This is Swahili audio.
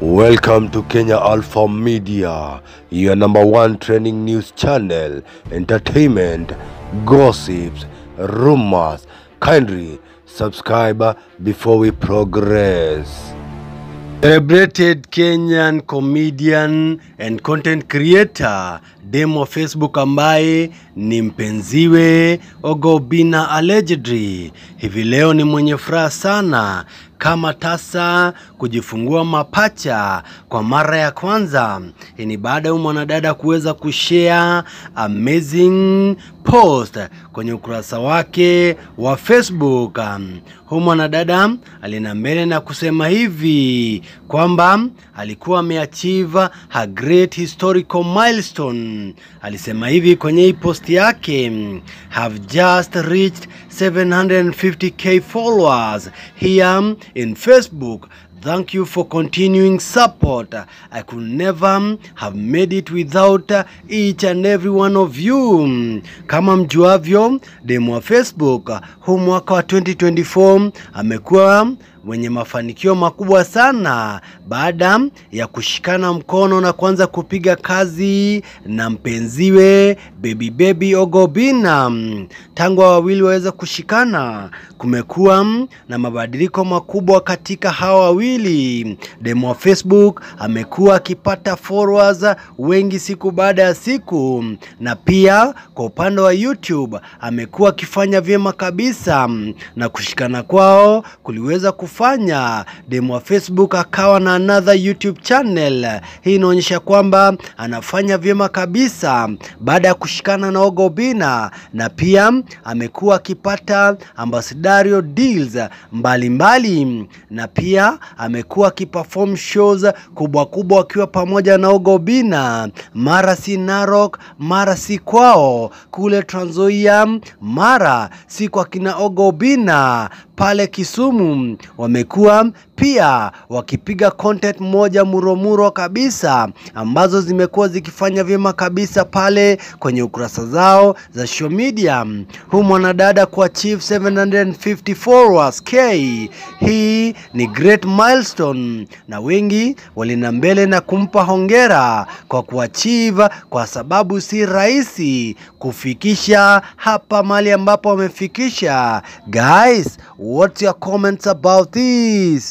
Welcome to Kenya Alpha Media, your number one trending news channel, entertainment, gossips, rumors. Kindly subscribe before we progress. Celebrated Kenyan comedian and content creator demo Facebook ambaye ni mpenziwe Ogobina allegedly hivi leo ni mwenye furaha sana kama tasa kujifungua mapacha kwa mara ya kwanza. Hii ni baada ya mwanadada kuweza kushare amazing post kwenye ukurasa wake wa Facebook. Huyu mwanadada alina mbele na kusema hivi kwamba alikuwa ameachieve a great historical milestone. Alisema hivi kwenye hii post yake, have just reached 750k followers here in Facebook. Thank you for continuing support. I could never have made it without each and every one of you. Kama mjuavyo, demu wa Facebook huu mwaka wa 2024 amekuwa wenye mafanikio makubwa sana baada ya kushikana mkono na kuanza kupiga kazi na mpenziwe baby baby Ogobina. Tangu wawili waweza kushikana, kumekuwa na mabadiliko makubwa katika hawa wawili. Demu wa Facebook amekuwa akipata followers wengi siku baada ya siku, na pia kwa upande wa YouTube amekuwa akifanya vyema kabisa, na kushikana kwao kuliweza kufanya demu wa Facebook akawa na another YouTube channel. Hii inaonyesha kwamba anafanya vyema kabisa baada ya kushikana na Oga Obinna, na pia amekuwa akipata ambassadorial deals mbalimbali mbali, na pia amekuwa akiperform shows kubwa kubwa akiwa pamoja na Oga Obinna, mara si Narok, mara si kwao. Kule Trans Nzoia, mara si kwa kina Oga Obinna pale Kisumu wamekuwa pia wakipiga content moja muromuro kabisa ambazo zimekuwa zikifanya vyema kabisa pale kwenye ukurasa zao za social media. Huu mwanadada kwa chief 750 followers k, hii ni great milestone, na wengi walina mbele na kumpa hongera kwa kuachieve, kwa sababu si rahisi kufikisha hapa mali ambapo wamefikisha. Guys, what's your comments about तीस